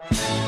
Avante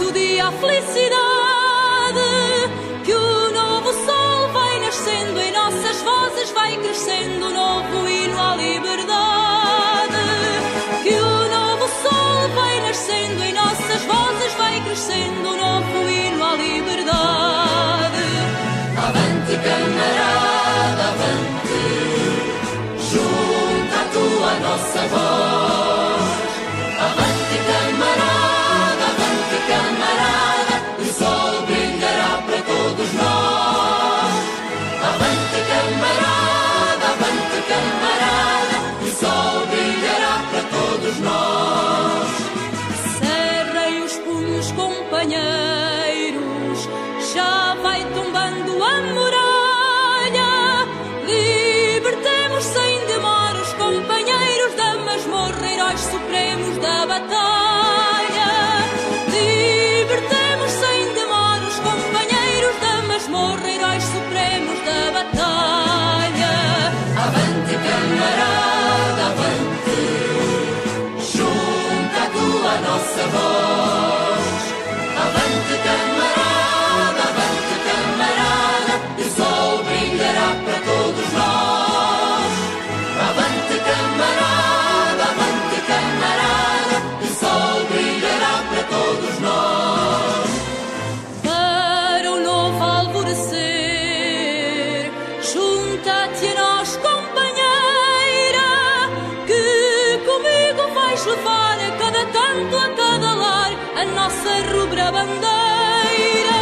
do dia felicidade, que o novo sol vai nascendo em nossas vozes, vai crescendo o novo hino à liberdade. Que o novo sol vai nascendo em nossas vozes, vai crescendo o novo hino à liberdade. Avante camarada, avante, junta a nossa voz. Da batalha. Libertemos sem demora os companheiros da masmorra, heróis supremos da batalha. Avante camarada, avante, junta a nossa voz. fez levar a cada tanto a cada lar, a nossa rubra bandeira.